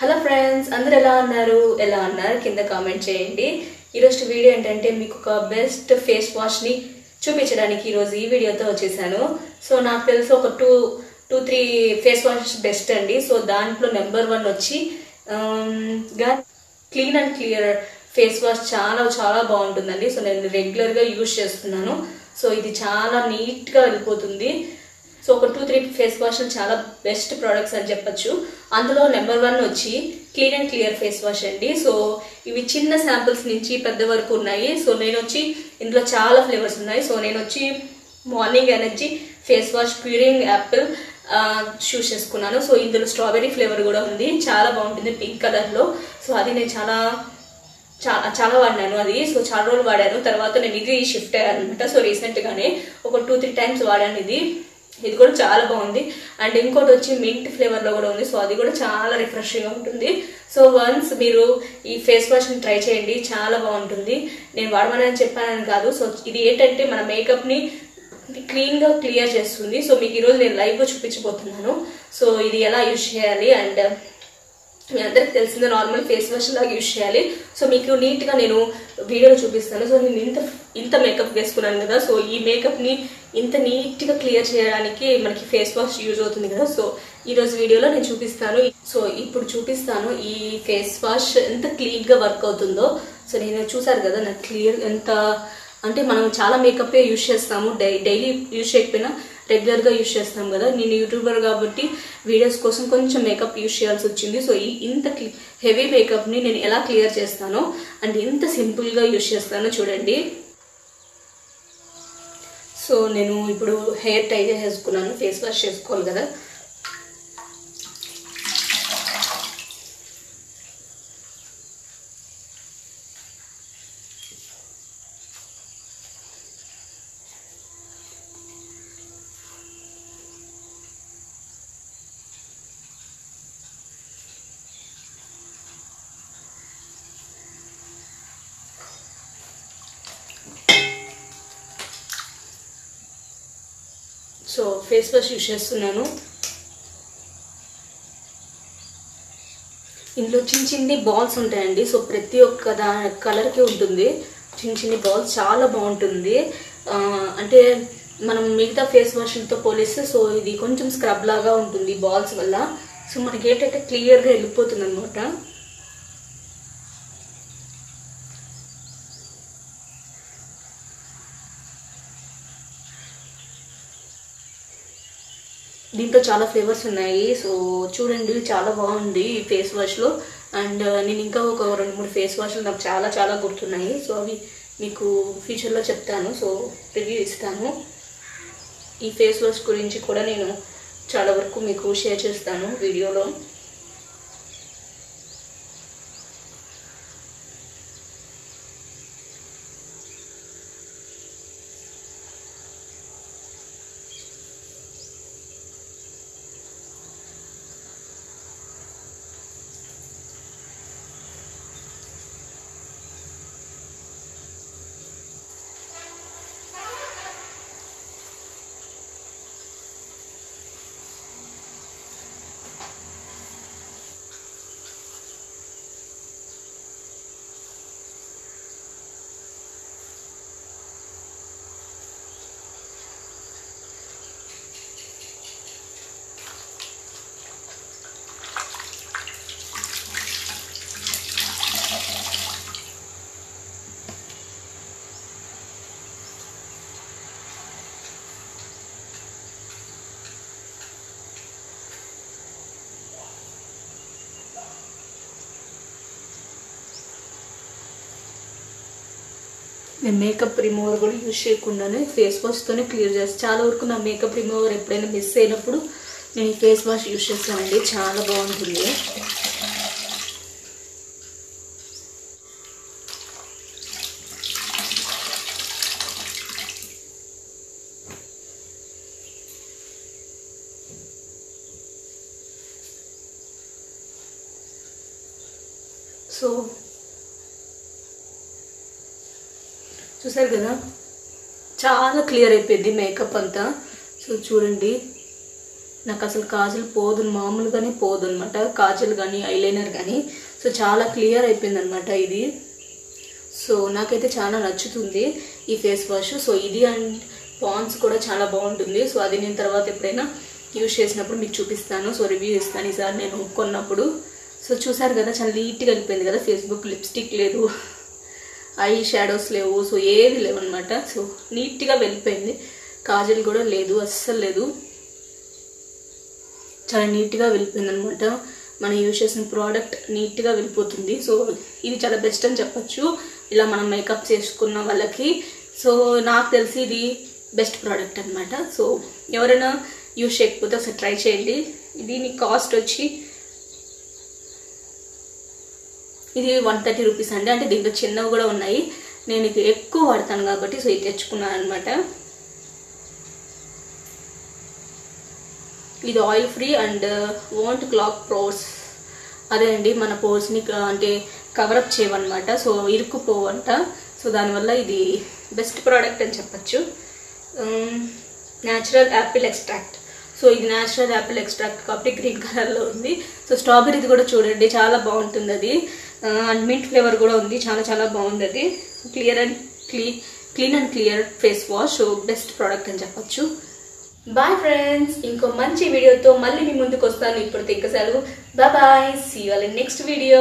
Hello friends అందరు ఎలా ఉన్నారు? ఎలా ఉన్నారు? కింద కామెంట్ చేయండి. ఈరోజు వీడియో ఏంటంటే మీకు ఒక బెస్ట్ ఫేస్ వాష్ని చూపించడానికి ఈరోజు ఈ వీడియోతో వచ్చేసాను. సో నాకు తెలిసి ఒక two two three face wash best అండి. సో దాంట్లో నెంబర్ వన్ వచ్చి clean and clear face wash చాలా చాలా బాగుంటుందండి. సో నేను రెగ్యులర్గా యూజ్ చేస్తున్నాను. సో ఇది చాలా నీట్గా వెళ్ళిపోతుంది. సో ఒక టూ త్రీ ఫేస్ వాష్లు చాలా బెస్ట్ ప్రోడక్ట్స్ అని చెప్పొచ్చు. అందులో నెంబర్ వన్ వచ్చి clean and clear face wash అండి. సో ఇవి చిన్న శాంపుల్స్ నుంచి పెద్ద వరకు ఉన్నాయి. సో నేను వచ్చి ఇందులో చాలా ఫ్లేవర్స్ ఉన్నాయి. సో నేను వచ్చి మార్నింగ్ ఎనర్జీ ఫేస్ వాష్ ప్యూరింగ్ యాపిల్ చూస్ చేసుకున్నాను. సో ఇందులో స్ట్రాబెరీ ఫ్లేవర్ కూడా ఉంది. చాలా బాగుంటుంది పింక్ కలర్లో. సో అది నేను చాలా చాలా చాలా వాడినాను అది. సో చాలా రోజులు వాడాను. తర్వాత నేను ఇది షిఫ్ట్ అయ్యాను అనమాట సో రీసెంట్గానే ఒక టూ త్రీ టైమ్స్ వాడాను ఇది. ఇది కూడా చాలా బాగుంది. అండ్ ఇంకోటి వచ్చి మింట్ ఫ్లేవర్లో కూడా ఉంది. సో అది కూడా చాలా రిఫ్రెషింగ్గా ఉంటుంది. సో వన్స్ మీరు ఈ ఫేస్ వాష్ని ట్రై చేయండి. చాలా బాగుంటుంది. నేను వాడమని చెప్పానని కాదు. సో ఇది ఏంటంటే మన మేకప్ని క్లీన్గా క్లియర్ చేస్తుంది. సో మీకు ఈరోజు నేను లైవ్గా చూపించబోతున్నాను. సో ఇది ఎలా యూజ్ చేయాలి? అండ్ మీ అందరికి తెలిసిందే నార్మల్ ఫేస్ వాష్ లాగా యూజ్ చేయాలి. సో మీకు నీట్గా నేను వీడియోలో చూపిస్తాను. సో నేను ఇంత ఇంత మేకప్ వేసుకున్నాను కదా. సో ఈ మేకప్ని ఇంత నీట్గా క్లియర్ చేయడానికి మనకి ఫేస్ వాష్ యూజ్ అవుతుంది కదా. సో ఈరోజు వీడియోలో నేను చూపిస్తాను. సో ఇప్పుడు చూపిస్తాను ఈ ఫేస్ వాష్ ఎంత క్లీన్గా వర్క్ అవుతుందో. సో నేను చూసారు కదా నాకు క్లియర్ ఎంత అంటే మనం చాలా మేకప్ యూజ్ చేస్తాము. డై డైలీ యూజ్ చేయకపోయినా రెగ్యులర్గా యూజ్ చేస్తాం కదా. నేను యూట్యూబర్ కాబట్టి వీడియోస్ కోసం కొంచెం మేకప్ యూజ్ చేయాల్సి వచ్చింది. సో ఈ ఇంత హెవీ మేకప్ని నేను ఎలా క్లియర్ చేస్తానో అండ్ ఎంత సింపుల్గా యూజ్ చేస్తానో చూడండి. సో నేను ఇప్పుడు హెయిర్ టై చేసుకున్నాను. ఫేస్ వాష్ చేసుకోవాలి కదా. సో ఫేస్ వాష్ యూజ్ చేస్తున్నాను. ఇందులో చిన్న చిన్ని బాల్స్ ఉంటాయండి. సో ప్రతి ఒక్క దా కలర్కి ఉంటుంది. చిన్న చిన్ని బాల్స్ చాలా బాగుంటుంది. అంటే మనం మిగతా ఫేస్ వాష్లతో పోలిస్తే సో ఇది కొంచెం స్క్రబ్ లాగా ఉంటుంది బాల్స్ వల్ల. సో మనకి ఏంటంటే క్లియర్గా వెళ్ళిపోతుంది అనమాట దీంట్లో చాలా ఫ్లేవర్స్ ఉన్నాయి. సో చూడండి చాలా బాగుంది ఈ ఫేస్ వాష్లో అండ్ uh, నేను ఇంకా ఒక రెండు మూడు ఫేస్ వాష్లు నాకు చాలా చాలా గుర్తున్నాయి. సో అవి మీకు ఫ్యూచర్లో చెప్తాను. సో రివ్యూ ఇస్తాను. ఈ ఫేస్ వాష్ గురించి కూడా నేను చాలా వరకు మీకు షేర్ చేస్తాను వీడియోలో. నేను మేకప్ రిమూవర్ కూడా యూజ్ చేయకుండానే ఫేస్ వాష్తోనే క్లియర్ చేస్తాను చాలా వరకు నా మేకప్ రిమూవర్ ఎప్పుడైనా మిస్ అయినప్పుడు నేను ఈ ఫేస్ వాష్ యూజ్ చేస్తానండి చాలా బాగుంటుంది. సో చూసారు కదా? చాలా క్లియర్ అయిపోయింది మేకప్ అంతా. సో చూడండి నాకు అసలు కాజల్ పోదు మామూలుగానే పోదు అనమాట కాజల్ కానీ ఐలైనర్ కానీ సో చాలా క్లియర్ అయిపోయింది అనమాట ఇది. సో నాకైతే చాలా నచ్చుతుంది ఈ ఫేస్ వాష్ సో ఇది అండ్ పాన్స్ కూడా చాలా బాగుంటుంది. సో అది నేను తర్వాత ఎప్పుడైనా యూజ్ చేసినప్పుడు మీకు చూపిస్తాను. సో రివ్యూ ఇస్తాను ఈసారి నేను కొన్నప్పుడు. సో చూసారు కదా చాలా నీట్గా వెళ్ళిపోయింది కదా ఫేస్బుక్ లిప్స్టిక్ లేదు. ఐ షాడోస్ లేవు. సో ఏది లేవు అనమాట సో నీట్గా వెళ్ళిపోయింది. కాజల్ కూడా లేదు అస్సలు లేదు. చాలా నీట్గా వెళ్ళిపోయింది అనమాట మనం యూజ్ చేసిన ప్రోడక్ట్ నీట్గా వెళ్ళిపోతుంది. సో ఇది చాలా బెస్ట్ అని చెప్పొచ్చు. ఇలా మనం మేకప్ చేసుకున్న వాళ్ళకి. సో నాకు తెలిసి ఇది బెస్ట్ ప్రోడక్ట్ అనమాట సో ఎవరైనా యూజ్ చేయకపోతే ఒకసారి ట్రై చేయండి. దీని కాస్ట్ వచ్చి ఇది వన్ థర్టీ రూపీస్ అండి. అంటే దీంట్లో చిన్నవి కూడా ఉన్నాయి. నేను ఇది ఎక్కువ వాడతాను కాబట్టి సో ఇది తెచ్చుకున్నాను అనమాట ఇది oil free and won't clog pores అదే అండి మన పోర్స్ని uh, అంటే కవరప్ చేయవన్నమాట. సో ఇరుక్కుపోవంట సో దానివల్ల ఇది బెస్ట్ ప్రోడక్ట్ అని చెప్పచ్చు. న్యాచురల్ యాపిల్ ఎక్స్ట్రాక్ట్ సో ఇది న్యాచురల్ యాపిల్ ఎక్స్ట్రాక్ట్ కాబట్టి గ్రీన్ కలర్లో ఉంది. సో స్ట్రాబెర్రీది కూడా చూడండి చాలా బాగుంటుంది అది. అండ్ మింట్ ఫ్లేవర్ కూడా ఉంది. చాలా చాలా బాగుంది అది. Clear and clean clean and clear face wash so best product అని చెప్పచ్చు. బాయ్ ఫ్రెండ్స్ ఇంకో మంచి వీడియోతో మళ్ళీ మీ ముందుకు వస్తాను. ఇప్పుడు ఇంకా సెలవు. బాయ్ సీ వాళ్ళ నెక్స్ట్ వీడియో